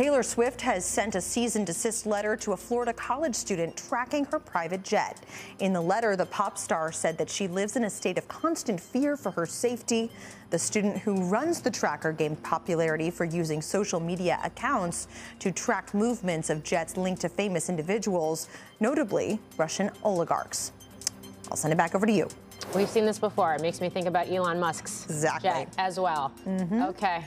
Taylor Swift has sent a cease and desist letter to a Florida college student tracking her private jet. In the letter, the pop star said that she lives in a state of constant fear for her safety. The student who runs the tracker gained popularity for using social media accounts to track movements of jets linked to famous individuals, notably Russian oligarchs. I'll send it back over to you. We've seen this before. It makes me think about Elon Musk's exactly. jet as well. Mm -hmm. Okay.